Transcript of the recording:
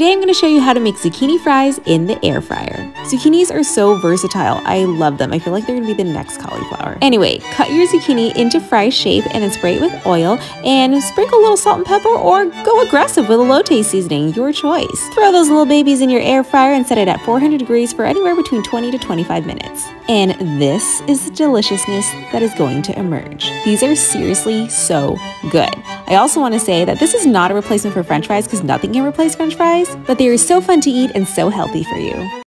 Today I'm going to show you how to make zucchini fries in the air fryer. Zucchinis are so versatile. I love them. I feel like they're going to be the next cauliflower. Anyway, cut your zucchini into fry shape and then spray it with oil and sprinkle a little salt and pepper or go aggressive with a elote seasoning, your choice. Throw those little babies in your air fryer and set it at 400 degrees for anywhere between 20 to 25 minutes. And this is the deliciousness that is going to emerge. These are seriously so good. I also want to say that this is not a replacement for french fries because nothing can replace french fries, but they are so fun to eat and so healthy for you.